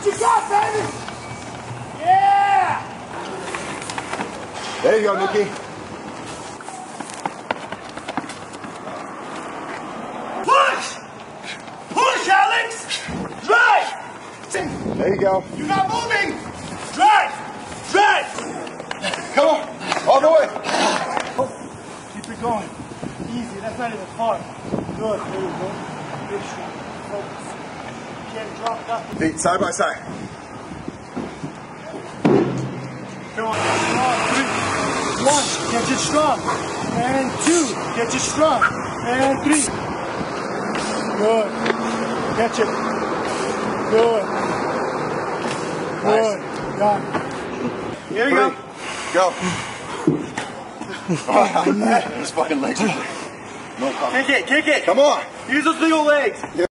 what you got, baby. Yeah. There you go, Nikki. Push. Push, Alex. Drive. There you go. You're not moving. Drive. Drive. Come on. All the way. Oh, keep it going. Easy. That's not even hard. Good. There you go. Big strong. Focus. Feet side by side. Come on. Strong. Three. One. Get it strong. And two. Get it strong. And three. Good. Catch it. Good. Good. Got it. Here you go. Go. oh, His fucking legs are No problem. Kick it. Kick it. Come on. Use those big old legs.